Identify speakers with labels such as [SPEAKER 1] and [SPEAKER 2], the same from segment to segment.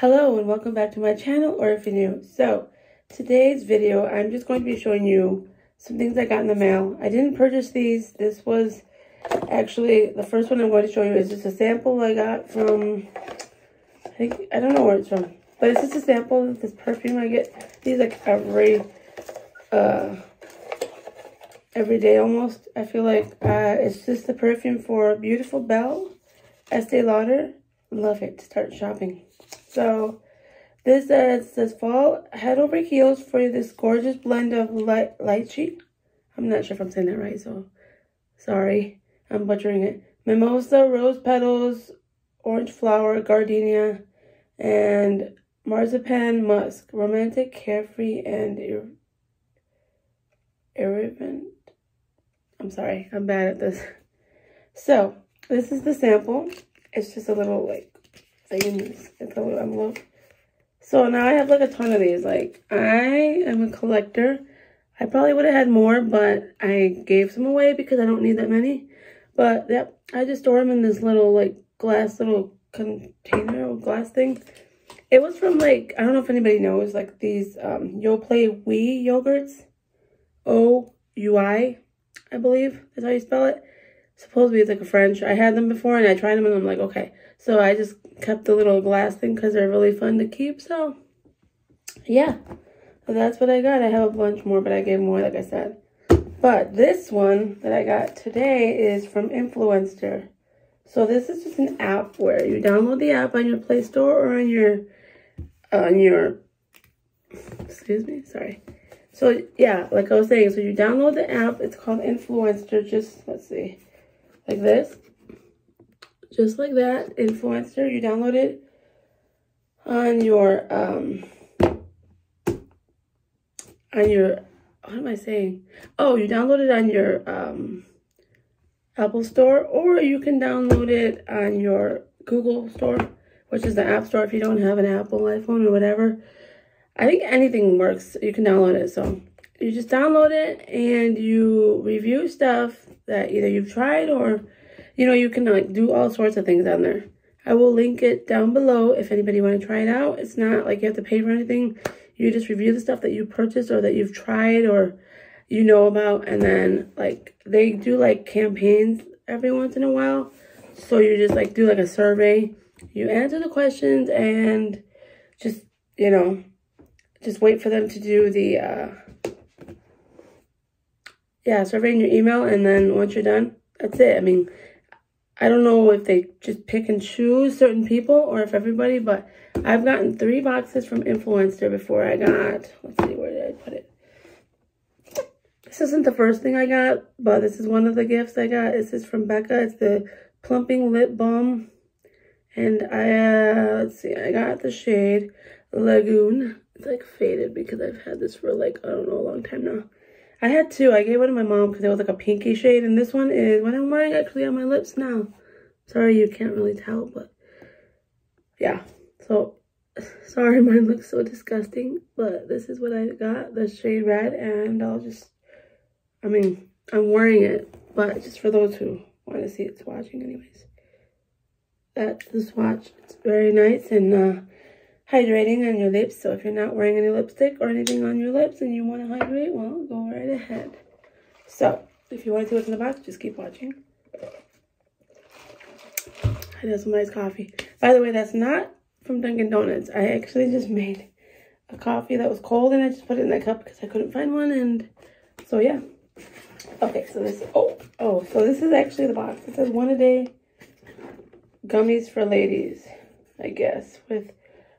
[SPEAKER 1] Hello and welcome back to my channel or if you're new. So today's video I'm just going to be showing you some things I got in the mail. I didn't purchase these. This was actually the first one I'm going to show you is just a sample I got from I think I don't know where it's from. But it's just a sample of this perfume I get these like every uh every day almost. I feel like uh it's just the perfume for Beautiful Belle Estee Lauder. Love it. To start shopping. So this uh, says fall head over heels for this gorgeous blend of light light lychee. I'm not sure if I'm saying that right, so sorry. I'm butchering it. Mimosa, rose petals, orange flower, gardenia, and marzipan musk. Romantic, carefree, and ir. I'm sorry, I'm bad at this. So, this is the sample. It's just a little, like, things. It's a little envelope. So now I have like a ton of these. Like I am a collector. I probably would have had more, but I gave some away because I don't need that many. But yep, I just store them in this little like glass little container or glass thing. It was from like, I don't know if anybody knows, like these um, Yoplait Oui yogurts. O-U-I, I believe is how you spell it. Supposedly it's like a French. I had them before and I tried them and I'm like, okay. So I just kept the little glass thing because they're really fun to keep. So, yeah. So that's what I got. I have a bunch more, but I gave more, like I said. But this one that I got today is from Influenster. So this is just an app where you download the app on your Play Store or on your, on your, excuse me, sorry. So yeah, like I was saying, so you download the app. It's called Influenster. Just, let's see, like this just like that, Influenster. You download it on your, um, on your, what am I saying? Oh, you download it on your, um, Apple Store, or you can download it on your Google Store, which is the App Store if you don't have an Apple iPhone or whatever. I think anything works. You can download it. So you just download it and you review stuff that either you've tried or you know, you can like do all sorts of things on there. I will link it down below if anybody want to try it out. It's not like you have to pay for anything. You just review the stuff that you purchased or that you've tried or you know about. And then like they do like campaigns every once in a while. So you just like do like a survey. You answer the questions and just, you know, just wait for them to do the, uh, yeah, survey in your email. And then once you're done, that's it. I mean, I don't know if they just pick and choose certain people or if everybody, but I've gotten three boxes from Influenster before I got, let's see, where did I put it? This isn't the first thing I got, but this is one of the gifts I got. This is from Becca. It's the Plumping Lip Balm. And I, uh, let's see, I got the shade Lagoon. It's like faded because I've had this for like, I don't know, a long time now. I had two. I gave one to my mom because it was like a pinky shade. And this one is what I'm wearing actually on my lips now. Sorry you can't really tell, but yeah. So, sorry mine looks so disgusting. But this is what I got, the shade red. And I'll just, I mean, I'm wearing it. But just for those who want to see it swatching anyways. That's the swatch. It's very nice and uh, hydrating on your lips. So if you're not wearing any lipstick or anything on your lips and you want to hydrate, well, go right ahead. So if you want to see what's in the box, just keep watching. I had some nice coffee. By the way, that's not from Dunkin' Donuts. I actually just made a coffee that was cold and I just put it in that cup because I couldn't find one. And so, yeah. Okay, so this, oh, oh, so this is actually the box. It says one a day gummies for ladies, I guess, with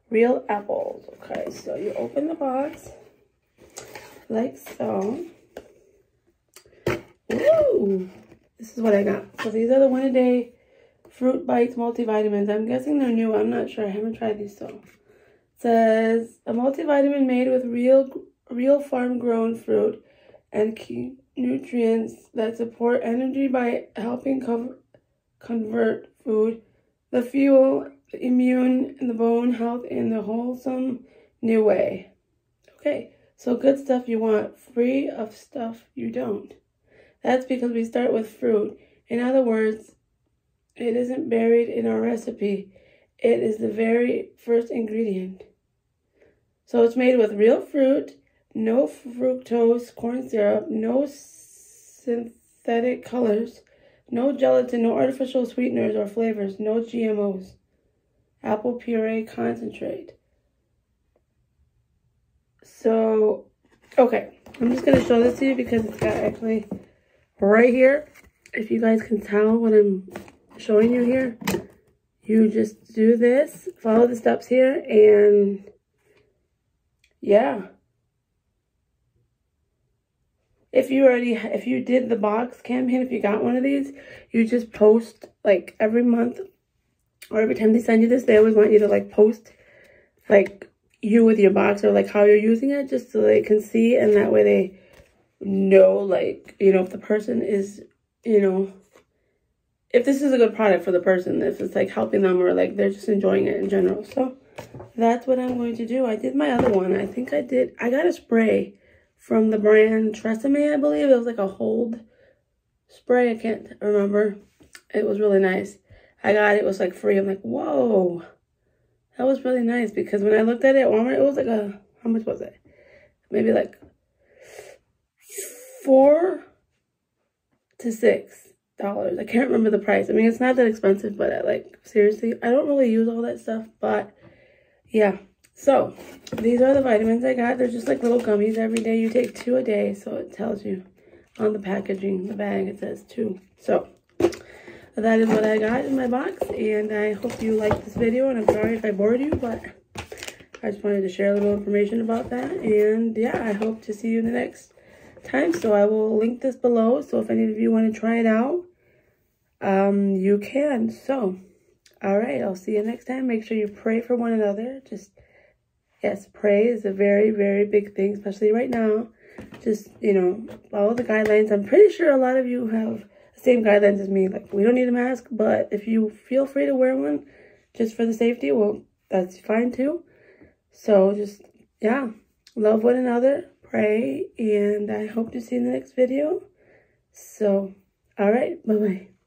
[SPEAKER 1] real apples. Okay, so you open the box like so. Ooh, this is what I got. So these are the one a day fruit bites multivitamins. I'm guessing they're new. I'm not sure. I haven't tried these so. It says a multivitamin made with real real farm grown fruit and key nutrients that support energy by helping convert food, the fuel the immune and the bone health in the wholesome new way. Okay, so good stuff you want, free of stuff you don't. That's because we start with fruit. In other words, it isn't buried in our recipe. it is the very first ingredient. So it's made with real fruit, no fructose corn syrup, no synthetic colors, no gelatin, no artificial sweeteners or flavors, no GMOs. Apple puree concentrate. So, okay, I'm just going to show this to you because it's got actually right here. If you guys can tell what I'm showing you here, you just do this, follow the steps here, and yeah. If you already, if you did the box campaign, if you got one of these, you just post like every month or every time they send you this, they always want you to like post like you with your box or like how you're using it just so they can see and that way they know like, you know, if the person is, you know, if this is a good product for the person, if it's like helping them or like they're just enjoying it in general. So that's what I'm going to do. I did my other one. I think I did, I got a spray from the brand Tresemme, I believe. It was like a hold spray. I can't remember. It was really nice. I got it, it was like free. I'm like, whoa. That was really nice because when I looked at it at Walmart, it was like a, how much was it? Maybe like four to six dollars. I can't remember the price. I mean, it's not that expensive, but I, like, seriously, I don't really use all that stuff, but yeah. So, these are the vitamins I got. They're just like little gummies every day. You take two a day, so it tells you on the packaging, the bag, it says two. So, that is what I got in my box, and I hope you liked this video, and I'm sorry if I bored you, but I just wanted to share a little information about that, and yeah, I hope to see you in the next time, so I will link this below, so if any of you want to try it out, um, you can, so... All right, I'll see you next time. Make sure you pray for one another. Just, yes, pray is a very, very big thing, especially right now. Just, you know, follow the guidelines. I'm pretty sure a lot of you have same guidelines as me. Like, we don't need a mask, but if you feel free to wear one just for the safety, well, that's fine too. So just, yeah, love one another, pray, and I hope to see you in the next video. So, all right, bye-bye.